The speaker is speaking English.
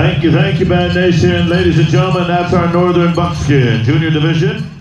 Thank you, thank you, Bad Nation. Ladies and gentlemen, that's our Northern Buckskin Junior Division.